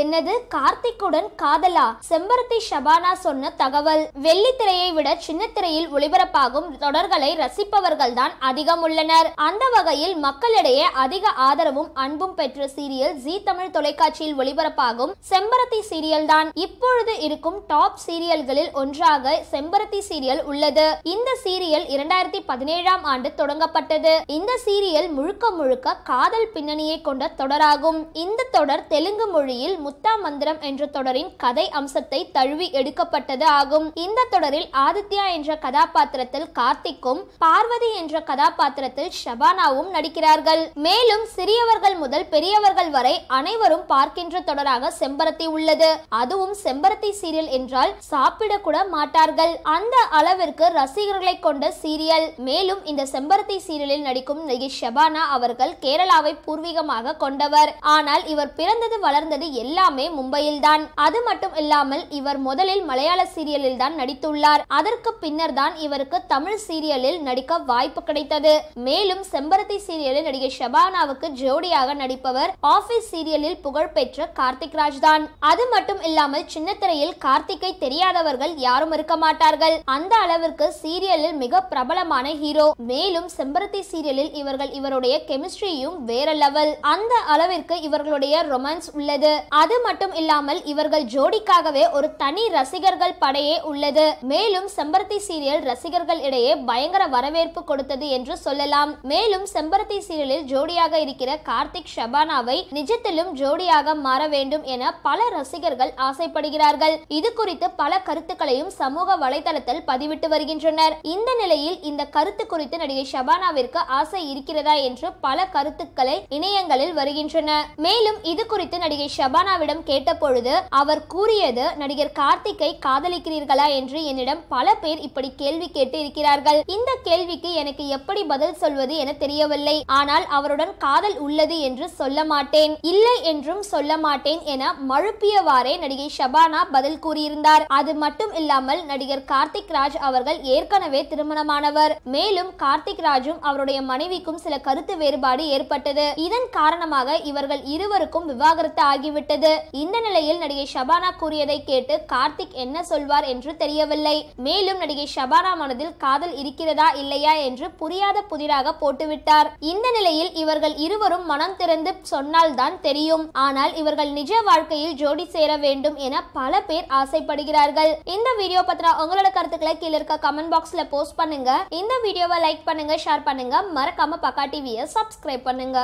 என்னது? கார்த்திக்குடன் காதலா? செம்பருத்தி ஷபானா சொன்ன தகவல். வெள்ளித்திரையை விட சின்ன திரையில் ஒளிபரப்பாகும் தொடர்களை ரசிப்பவர்கள் தான் அதிகம் உள்ளனர் அந்த வகையில் மக்களிடையே அதிக ஆதரவும் அன்பும் பெற்ற சீரியல் ஜீ தமிழ் தொலைக்காட்சியில் ஒளிபரப்பாகும் செம்பருத்தி சீரியல் தான் இப்பொழுது இருக்கும் டாப் சீரியல்களில் ஒன்றாக செம்பருத்தி சீரியல் உள்ளது. இந்த சீரியல் இரண்டாயிரத்தி பதினேழாம் ஆண்டு தொடங்கப்பட்டது. இந்த சீரியல் முழுக்க முழுக்க காதல் பின்னணியை கொண்ட தொடராகும். இந்த தொடர் தெலுங்கு மொழியில் முத்தா மந்திரம் என்ற தொடரின் கதை அம்சத்தை தழுவி எடுக்கப்பட்டது ஆகும். இந்த தொடரில் ஆதித்யா என்ற கதாபாத்திரத்தில் கார்த்திக்கும் பார்வதி என்ற கதாபாத்திரத்தில் ஷபானாவும் நடிக்கிறார்கள். மேலும் சிறியவர்கள் முதல் பெரியவர்கள் வரை அனைவரும் பார்க்கின்ற தொடராக செம்பருத்தி உள்ளது. அதுவும் செம்பருத்தி சீரியல் என்றால் சாப்பிடக்கூட மாட்டார்கள். அந்த அளவிற்கு ரசிகர்களை கொண்ட சீரியல். மேலும் இந்த செம்பருத்தி சீரியலில் நடிக்கும் நடிகை ஷபானா அவர்கள் கேரளாவை பூர்வீகமாக கொண்டவர். ஆனால் இவர் பிறந்தது வளர்ந்தது எல்லாமே மும்பையில் தான் அது மட்டும் இல்லாமல் இவர் முதலில் மலையாள சீரியலில் தான் நடித்துள்ளார். அதற்கு பின்னர் தான் இவருக்கு தமிழ் சீரியலில் நடிக்க வாய்ப்பு கிடைத்தது. மேலும் செம்பருத்தி சீரியலில் நடிகை ஷபானாவுக்கு ஜோடியாக நடிப்பவர் ஆபீஸ் சீரியலில் புகழ்பெற்ற கார்த்திக் ராஜ் தான் அது மட்டும் இல்லாமல் சின்ன திரையில் கார்த்திக்கை தெரியாதவர்கள் யாரும் இருக்க மாட்டார்கள். அந்த அளவிற்கு சீரியலில் மிக பிரபலமான ஹீரோ. மேலும் செம்பருத்தி சீரியலில் இவர்கள் இவருடைய கெமிஸ்ட்ரியும் வேற லெவல். அந்த அளவிற்கு இவர்களுடைய ரொமான்ஸ் உள்ளது. அது மட்டும் இல்லாமல் இவர்கள் ஜோடிக்காகவே ஒரு தனி ரசிகர்கள் படையே உள்ளது. மேலும் செம்பருத்தி சீரியல் ரசிகர்கள் இடையே பயங்கர வரவேற்பு கொடுத்தது என்று சொல்லலாம். மேலும் செம்பருத்தி சீரியலில் ஜோடியாக இருக்கிற கார்த்திக் ஷபானாவை நிஜத்திலும் ஜோடியாக மாற வேண்டும் என பல ரசிகர்கள் ஆசைப்படுகிறார்கள். இது குறித்து பல கருத்துக்களையும் சமூக வலைதளத்தில் பதிவிட்டு வருகின்றனர். இந்த நிலையில் இந்த கருத்து குறித்து நடிகை ஷபானாவிற்கு ஆசை இருக்கிறதா என்று பல கருத்துக்களை இணையங்களில் வருகின்றன. மேலும் இது குறித்து நடிகை ஷபானா ஷபானாவிடம் கேட்டபொழுது அவர் கூறியது நடிகர் கார்த்திக்கை காதலிக்கிறீர்களா? என்று என்னிடம் பல பேர் இப்படி கேள்வி கேட்டு இருக்கிறார்கள். இந்த கேள்விக்கு எனக்கு எப்படி பதில் சொல்வது என தெரியவில்லை. ஆனால் அவருடன் காதல் உள்ளது என்று சொல்ல மாட்டேன். இல்லை என்றும் சொல்ல மாட்டேன் என மழுப்பியவாறே நடிகை ஷபானா பதில் கூறியிருந்தார். அது மட்டும் இல்லாமல் நடிகர் கார்த்திக் ராஜ் அவர்கள் ஏற்கனவே திருமணமானவர். மேலும் கார்த்திக் ராஜும் அவருடைய மனைவிக்கும் சில கருத்து வேறுபாடு ஏற்பட்டது. இதன் காரணமாக இவர்கள் இருவருக்கும் விவாகரத்து ஆகிவிட்டது. இந்த நிலையில் நடிகை ஷபானா கூறியதை கேட்டு கார்த்திக் என்ன சொல்வார் என்று தெரியவில்லை. மேலும் நடிகை ஷபானா மனதில் காதல் இருக்கிறதா இல்லையா என்று புரியாத புதிராக போட்டுவிட்டார். இந்த நிலையில் இவர்கள் இருவரும் மனம் திறந்து சொன்னால்தான் தெரியும். ஆனால் இவர்கள் நிஜ வாழ்க்கையில் ஜோடி சேர வேண்டும் என பல பேர் ஆசைப்படுகிறார்கள். இந்த வீடியோ பத்தின உங்களோட கருத்துக்களை கீழே இருக்க கமெண்ட் பாக்ஸ்ல போஸ்ட் பண்ணுங்க. இந்த வீடியோவை லைக் பண்ணுங்க ஷேர் பண்ணுங்க. மறக்காம பக்கா டிவியை சப்ஸ்கிரைப் பண்ணுங்க.